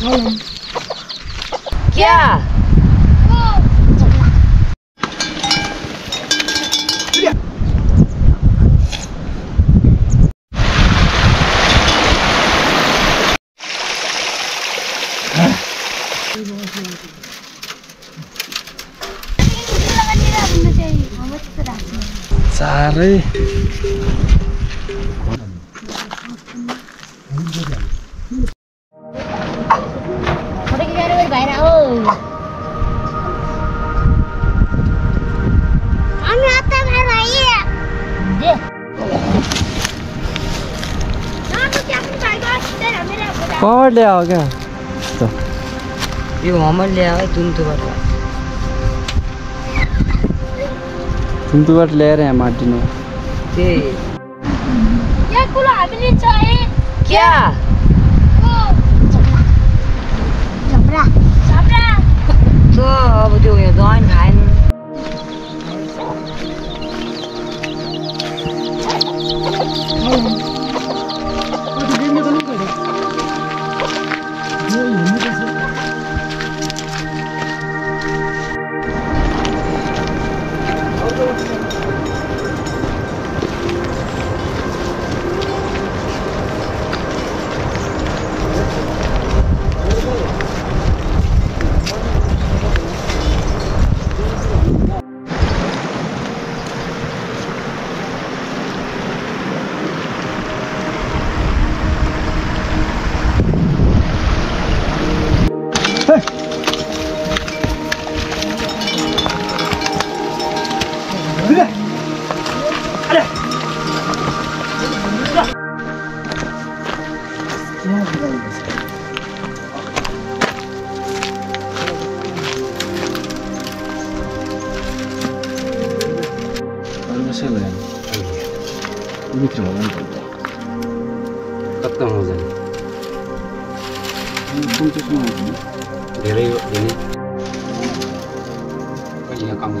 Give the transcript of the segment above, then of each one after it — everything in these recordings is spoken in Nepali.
Ya. Yeah. Sorry. मोहम्मद ले आओ क्या तो। ये मोहम्मद ले आओ तुम तो बता। तुम तो बट ले रहे हैं मार्टिनो क्या कुला गुलाबी चाहे क्या? चपरा चपरा तो अब जो ये दोन खाए я кому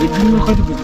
Это не находится.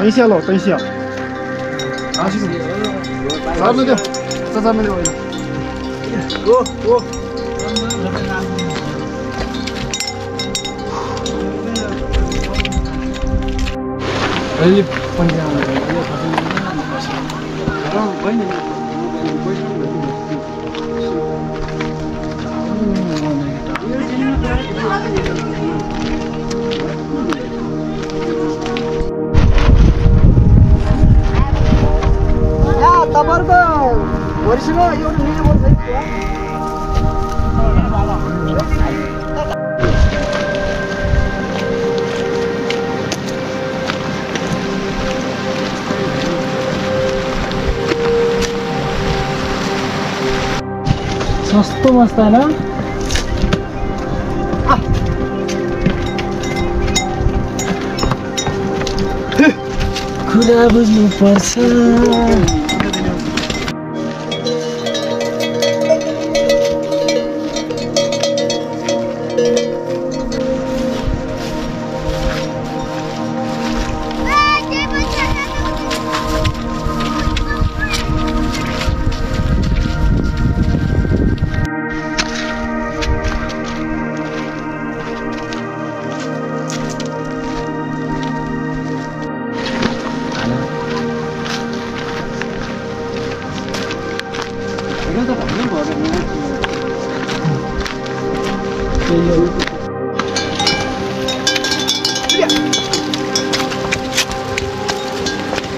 等一下喽，等一下。啊，兄弟，咱们的，咱咱们的，走走。哎，你搬家了？咱搬家了，我给你过生日去。嗯，我给你，你也今？तपाईँहरूको भोलिसँग एउटा मिल्ने बोल्छ सस्तो मस्त होइन कुरा बुझ्नु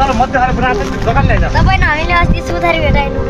तर मध्य खाने दोकान तपाईँ हामीले अस्ति सुधारी भेटाइनु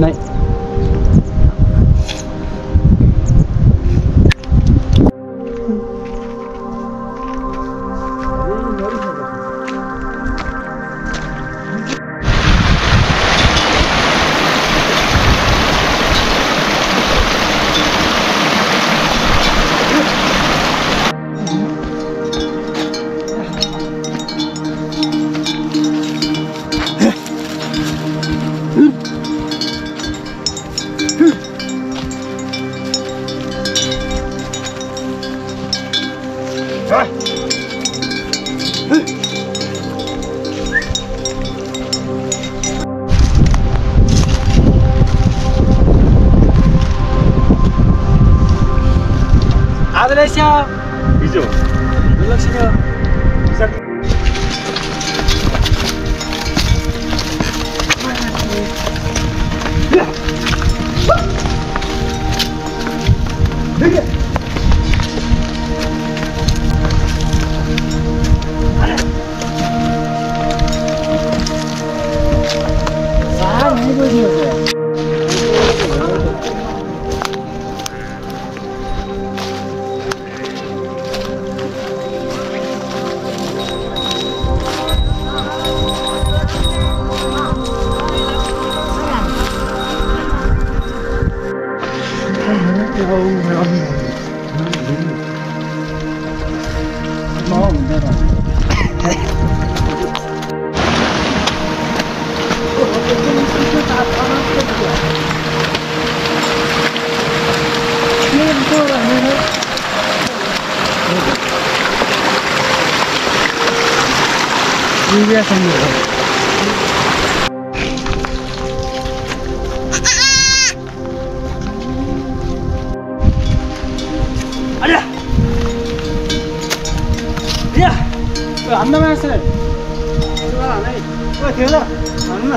नाही. 아들레시아 그죠. 연락시면 준비하셨네요. 아니야! 야! 왜안 나와야 돼? 대단안 해. 왜 대단아? 안 나.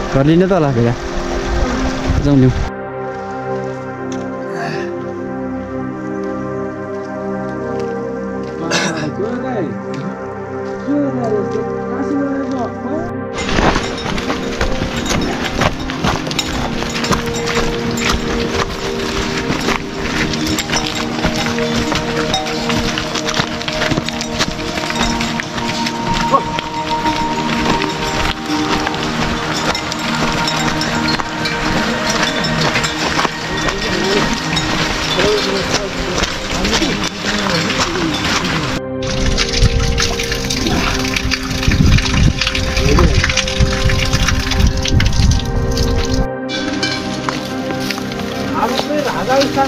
घर लिने त होला फेरि जाउँ लिउँ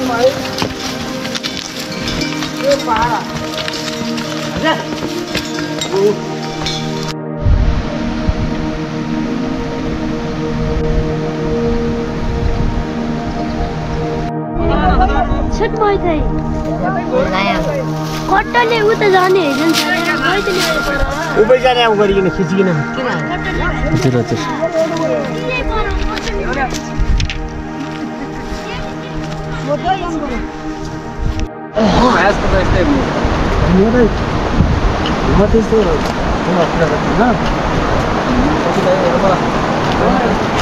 राजा स्थानमा है यो पाडा छुट मैथै कट्टले उता जाने उबै जाने अब गरिकन खिचिकन। Conversa com nós temos. Primeiro aí. Uma terceira. Uma filha da não Uma filha da criança.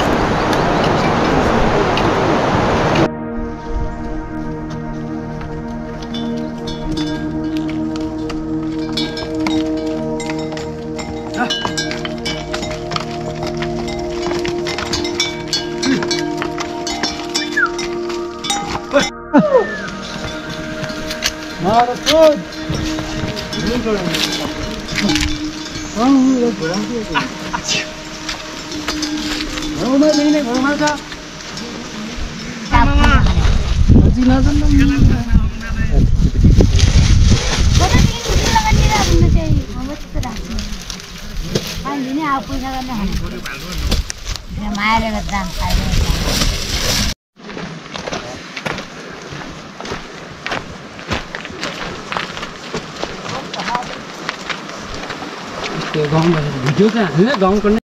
Not a good. Oh, my name is Romata. आप पैसा करने माया जगत दान खाई cái con mình trước á, cái con con